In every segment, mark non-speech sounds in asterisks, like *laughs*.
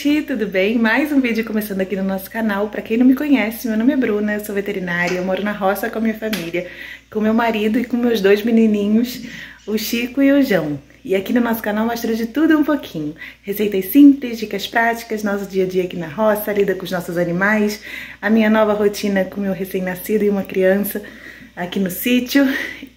Gente, tudo bem? Mais um vídeo começando aqui no nosso canal. Para quem não me conhece, meu nome é Bruna, eu sou veterinária, eu moro na roça com a minha família, com meu marido e com meus dois menininhos, o Chico e o João. E aqui no nosso canal mostra de tudo um pouquinho. Receitas simples, dicas práticas, nosso dia a dia aqui na roça, lida com os nossos animais, a minha nova rotina com meu recém-nascido e uma criança aqui no sítio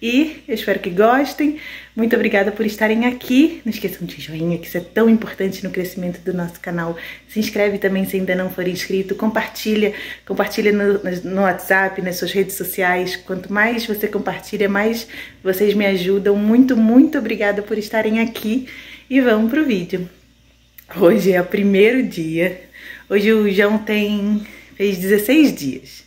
e eu espero que gostem. Muito obrigada por estarem aqui. Não esqueçam de joinha, que isso é tão importante no crescimento do nosso canal. Se inscreve também se ainda não for inscrito. Compartilha, compartilha no, no WhatsApp, nas suas redes sociais. Quanto mais você compartilha, mais vocês me ajudam. Muito, muito obrigada por estarem aqui. E vamos pro vídeo. Hoje é o primeiro dia. Hoje o João tem fez 16 dias.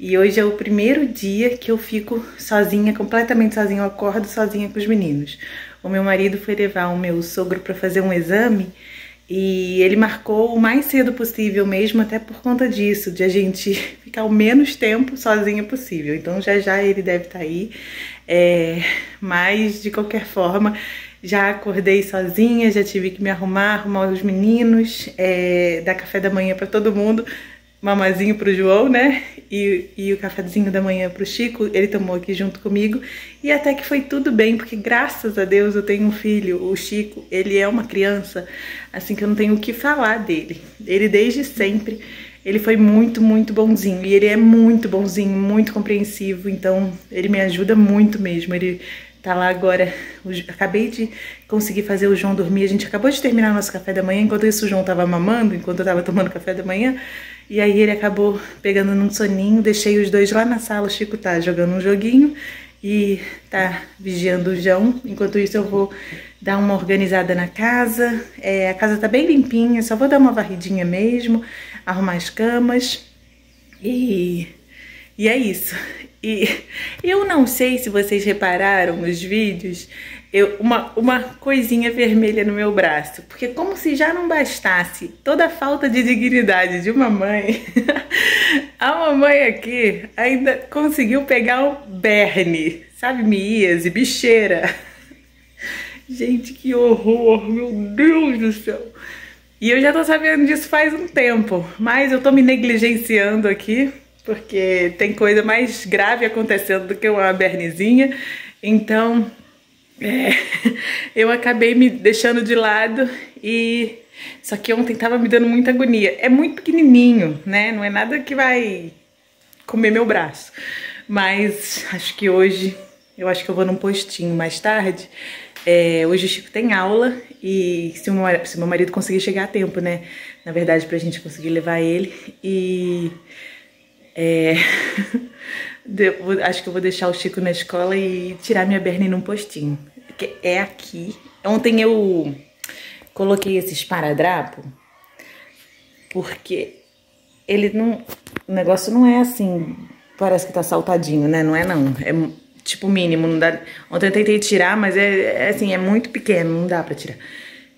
E hoje é o primeiro dia que eu fico sozinha, completamente sozinha, eu acordo sozinha com os meninos. O meu marido foi levar o meu sogro para fazer um exame e ele marcou o mais cedo possível mesmo, até por conta disso, de a gente *laughs* ficar o menos tempo sozinha possível. Então já já ele deve estar tá aí. É, mas de qualquer forma, já acordei sozinha, já tive que me arrumar, arrumar os meninos, é, dar café da manhã para todo mundo mamazinho pro João, né? E, e o cafezinho da manhã pro Chico, ele tomou aqui junto comigo. E até que foi tudo bem, porque graças a Deus eu tenho um filho, o Chico, ele é uma criança, assim que eu não tenho o que falar dele. Ele desde sempre, ele foi muito, muito bonzinho. E ele é muito bonzinho, muito compreensivo, então ele me ajuda muito mesmo. Ele tá lá agora. Acabei de conseguir fazer o João dormir. A gente acabou de terminar nosso café da manhã. Enquanto isso, o João tava mamando, enquanto eu tava tomando café da manhã. E aí ele acabou pegando num soninho. Deixei os dois lá na sala. O Chico tá jogando um joguinho e tá vigiando o João. Enquanto isso, eu vou dar uma organizada na casa. É, a casa tá bem limpinha, só vou dar uma varridinha mesmo, arrumar as camas. E, e é isso. E eu não sei se vocês repararam nos vídeos, eu, uma, uma coisinha vermelha no meu braço. Porque como se já não bastasse toda a falta de dignidade de uma mãe, *laughs* a mamãe aqui ainda conseguiu pegar um berne, sabe, miíase, bicheira. *laughs* Gente, que horror, meu Deus do céu. E eu já tô sabendo disso faz um tempo, mas eu tô me negligenciando aqui porque tem coisa mais grave acontecendo do que uma bernezinha. Então, é, *laughs* eu acabei me deixando de lado e só que ontem tava me dando muita agonia. É muito pequenininho, né? Não é nada que vai comer meu braço. Mas acho que hoje, eu acho que eu vou num postinho mais tarde. É, hoje o Chico tem aula e se o, meu, se meu marido conseguir chegar a tempo, né? Na verdade, pra gente conseguir levar ele. E é... *laughs* acho que eu vou deixar o Chico na escola e tirar minha Bernie num postinho. Que é aqui. Ontem eu coloquei esse esparadrapo porque ele não. O negócio não é assim parece que tá saltadinho, né? Não é não, é tipo mínimo, não dá... Ontem eu tentei tirar, mas é, é assim, é muito pequeno, não dá pra tirar.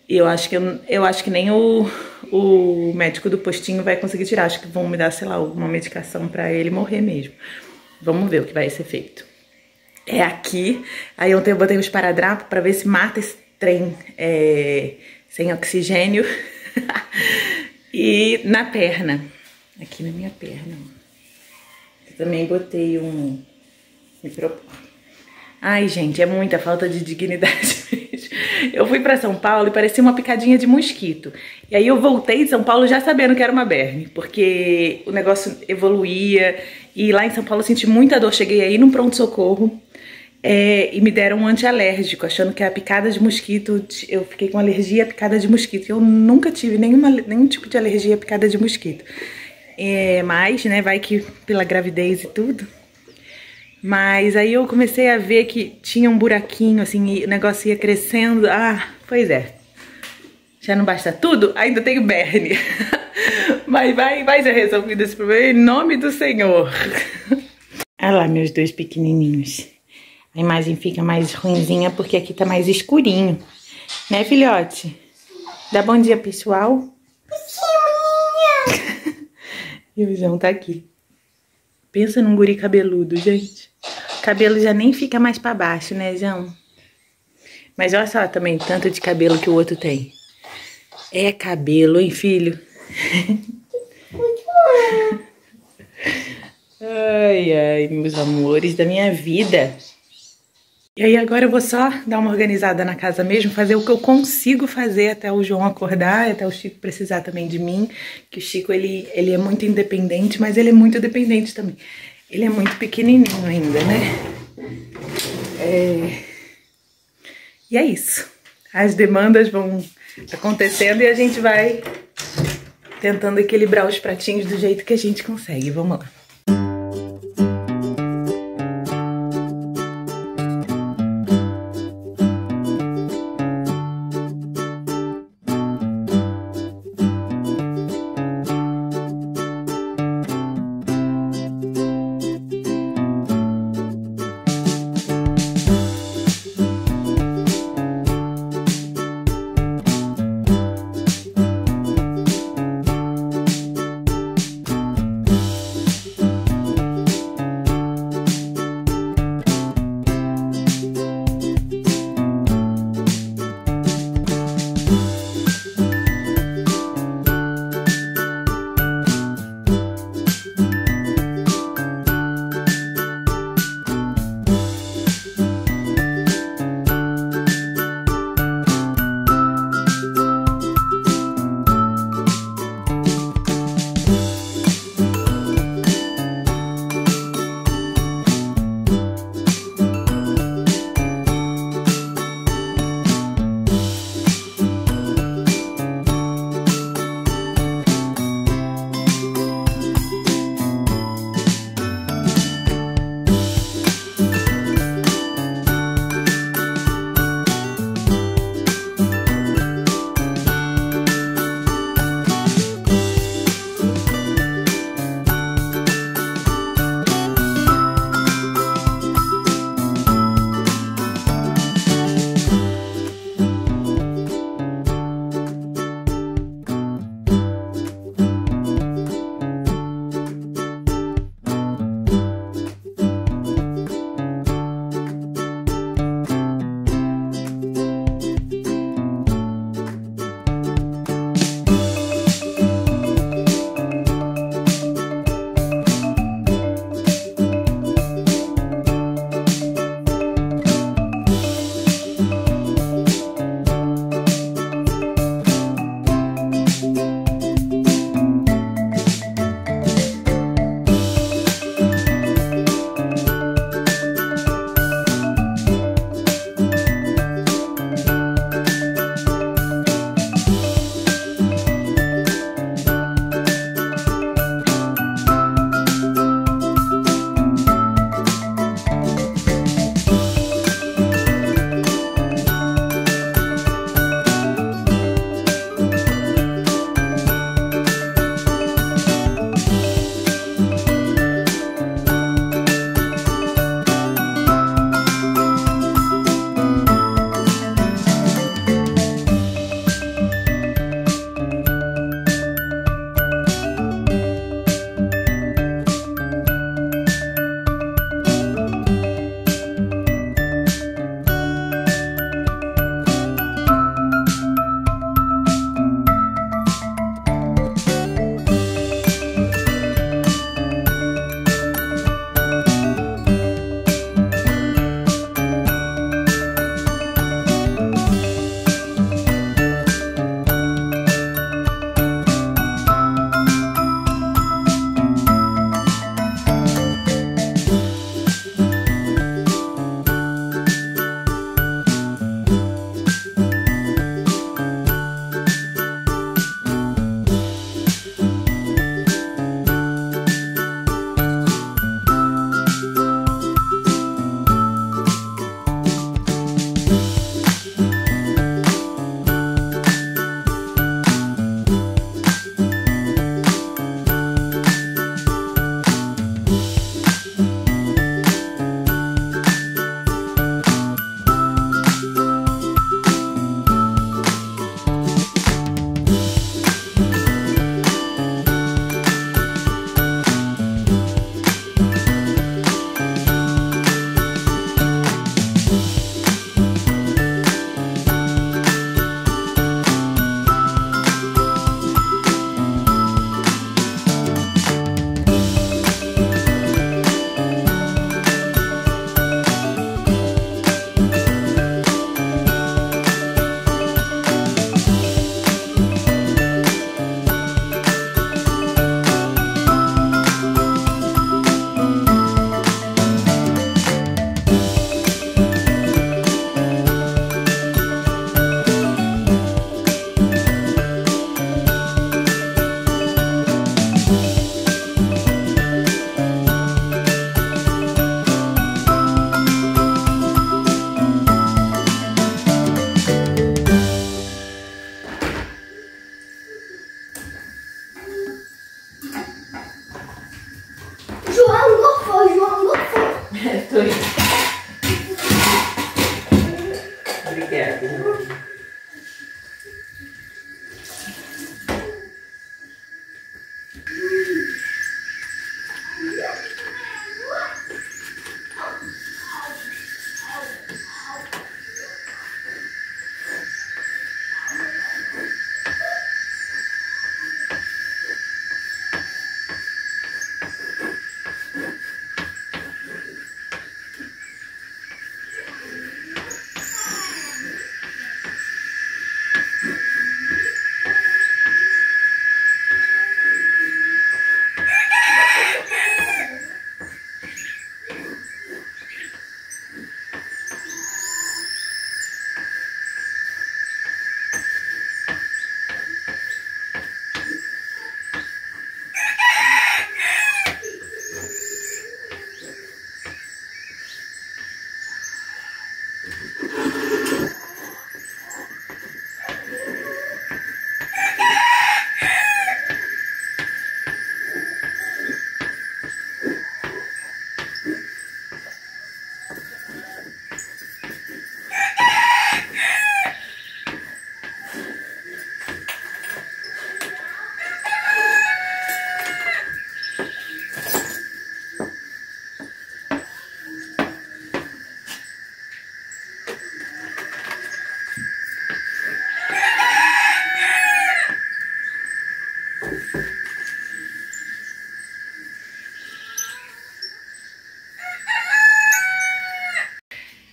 E eu acho que, eu, eu acho que nem o, o médico do postinho vai conseguir tirar. Acho que vão me dar, sei lá, alguma medicação pra ele morrer mesmo. Vamos ver o que vai ser feito. É aqui. Aí ontem eu botei os paradrapos pra ver se mata esse trem é, sem oxigênio. *laughs* e na perna. Aqui na minha perna. Eu também botei um. Ai, gente, é muita falta de dignidade. *laughs* Eu fui para São Paulo e parecia uma picadinha de mosquito. E aí eu voltei de São Paulo já sabendo que era uma berne, porque o negócio evoluía e lá em São Paulo eu senti muita dor. Cheguei aí num pronto-socorro é, e me deram um antialérgico, achando que a picada de mosquito, eu fiquei com alergia à picada de mosquito. Eu nunca tive nenhuma, nenhum tipo de alergia à picada de mosquito. É, mas, né, vai que pela gravidez e tudo, mas aí eu comecei a ver que tinha um buraquinho, assim, e o negócio ia crescendo. Ah, pois é. Já não basta tudo? Ainda tenho berne. *laughs* Mas vai, vai ser resolvido esse problema em nome do Senhor. *laughs* Olha lá, meus dois pequenininhos. A imagem fica mais ruinzinha porque aqui tá mais escurinho. Né, filhote? Dá bom dia, pessoal. *laughs* e o João tá aqui. Pensa num guri cabeludo, gente cabelo já nem fica mais para baixo, né, João? Mas olha só também, tanto de cabelo que o outro tem. É cabelo, hein, filho? ai, ai, meus amores da minha vida. E aí agora eu vou só dar uma organizada na casa mesmo, fazer o que eu consigo fazer até o João acordar, até o Chico precisar também de mim, que o Chico ele, ele é muito independente, mas ele é muito dependente também. Ele é muito pequenininho ainda, né? É... E é isso. As demandas vão acontecendo e a gente vai tentando equilibrar os pratinhos do jeito que a gente consegue. Vamos lá.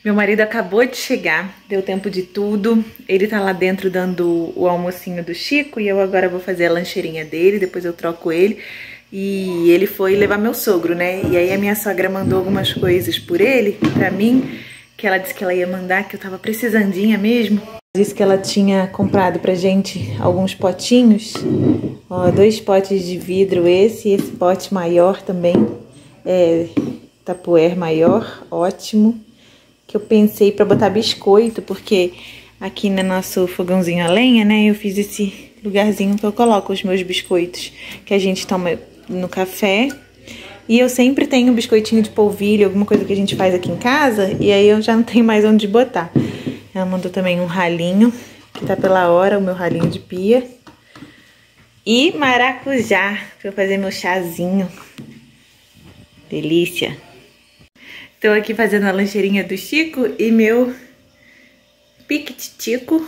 Meu marido acabou de chegar, deu tempo de tudo. Ele tá lá dentro dando o almocinho do Chico e eu agora vou fazer a lancheirinha dele, depois eu troco ele. E ele foi levar meu sogro, né? E aí a minha sogra mandou algumas coisas por ele, pra mim, que ela disse que ela ia mandar, que eu tava precisandinha mesmo. Disse que ela tinha comprado pra gente alguns potinhos, ó, dois potes de vidro esse e esse pote maior também, é, tapuer maior, ótimo que eu pensei para botar biscoito, porque aqui no nosso fogãozinho a lenha, né, eu fiz esse lugarzinho que eu coloco os meus biscoitos que a gente toma no café. E eu sempre tenho biscoitinho de polvilho, alguma coisa que a gente faz aqui em casa, e aí eu já não tenho mais onde botar. Ela mandou também um ralinho, que tá pela hora, o meu ralinho de pia. E maracujá, pra eu fazer meu chazinho. Delícia! Estou aqui fazendo a lancheirinha do Chico e meu piquititico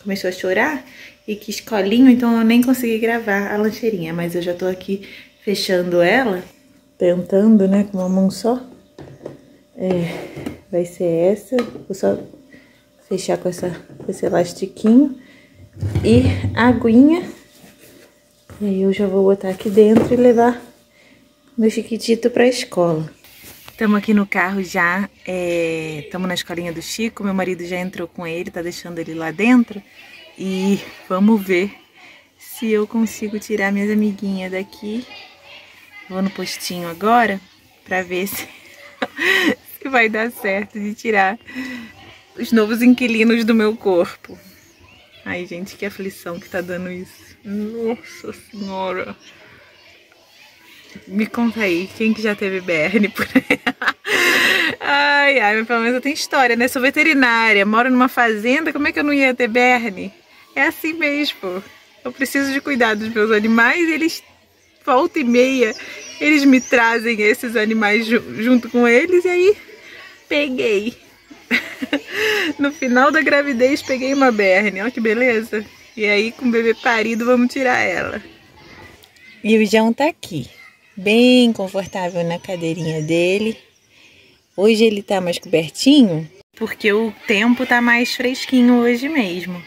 começou a chorar e quis colinho, então eu nem consegui gravar a lancheirinha, mas eu já tô aqui fechando ela, tentando, né, com uma mão só. É, vai ser essa, vou só fechar com, essa, com esse elastiquinho e aguinha. E aí eu já vou botar aqui dentro e levar meu chiquitito pra escola. Estamos aqui no carro já, estamos é, na escolinha do Chico, meu marido já entrou com ele, tá deixando ele lá dentro. E vamos ver se eu consigo tirar minhas amiguinhas daqui. Vou no postinho agora para ver se, *laughs* se vai dar certo de tirar os novos inquilinos do meu corpo. Ai, gente, que aflição que tá dando isso. Nossa Senhora. Me conta aí, quem que já teve BR por aí? *laughs* ai, ai, mas pelo menos eu tenho história, né? Sou veterinária, moro numa fazenda, como é que eu não ia ter berne? É assim mesmo. Eu preciso de cuidar dos meus animais, eles, volta e meia, eles me trazem esses animais junto com eles e aí peguei. *laughs* no final da gravidez peguei uma berne, olha que beleza. E aí com o bebê parido vamos tirar ela. E o João tá aqui bem confortável na cadeirinha dele. Hoje ele tá mais cobertinho, porque o tempo tá mais fresquinho hoje mesmo.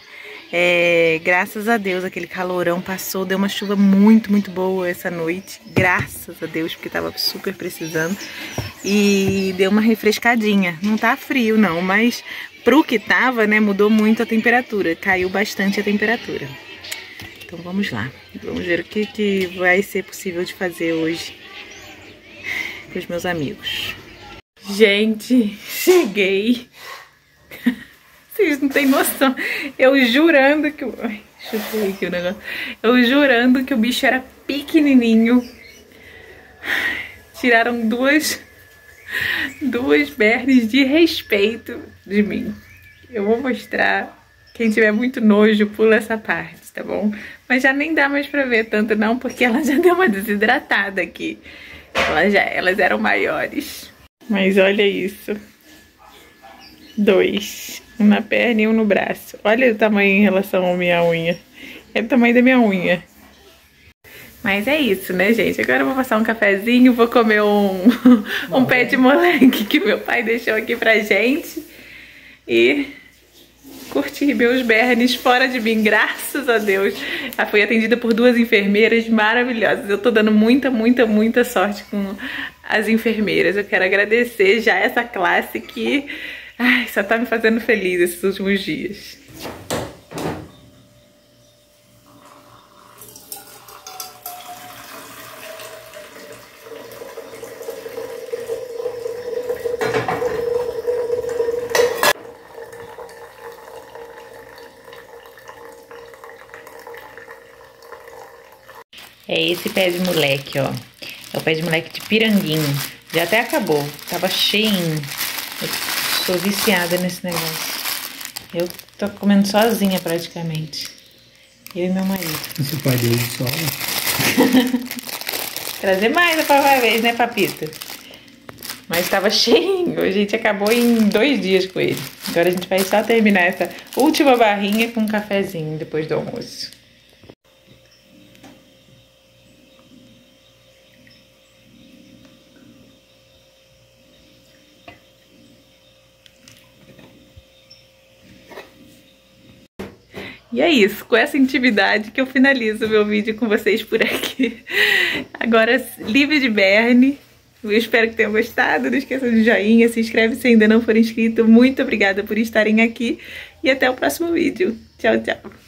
É, graças a Deus, aquele calorão passou, deu uma chuva muito, muito boa essa noite. Graças a Deus, porque tava super precisando. E deu uma refrescadinha. Não tá frio não, mas pro que tava, né, mudou muito a temperatura. Caiu bastante a temperatura. Então vamos lá, vamos ver o que, que vai ser possível de fazer hoje com os meus amigos. Gente, cheguei. *laughs* Vocês não têm noção. Eu jurando que... Deixa eu aqui o negócio. Eu jurando que o bicho era pequenininho. Tiraram duas... Duas bernes de respeito de mim. Eu vou mostrar. Quem tiver muito nojo, pula essa parte tá bom? Mas já nem dá mais pra ver tanto não, porque ela já deu uma desidratada aqui. Elas, já, elas eram maiores. Mas olha isso. Dois. Um na perna e um no braço. Olha o tamanho em relação à minha unha. É o tamanho da minha unha. Mas é isso, né, gente? Agora eu vou passar um cafezinho, vou comer um, *laughs* um pé de moleque que meu pai deixou aqui pra gente. E curtir meus bernes fora de mim, graças a Deus. Ela fui atendida por duas enfermeiras maravilhosas. Eu tô dando muita, muita, muita sorte com as enfermeiras. Eu quero agradecer já essa classe que ai, só tá me fazendo feliz esses últimos dias. É esse pé de moleque, ó. É o pé de moleque de piranguinho. Já até acabou. Tava cheinho. Eu sou viciada nesse negócio. Eu tô comendo sozinha praticamente. Eu e meu marido. Esse pai dele só. *laughs* Trazer mais a próxima vez, né, papito? Mas tava cheinho. A gente acabou em dois dias com ele. Agora a gente vai só terminar essa última barrinha com um cafezinho depois do almoço. É isso, com essa intimidade que eu finalizo meu vídeo com vocês por aqui. Agora, livre de berne. Eu espero que tenham gostado. Não esqueçam de joinha, se inscreve se ainda não for inscrito. Muito obrigada por estarem aqui e até o próximo vídeo. Tchau, tchau.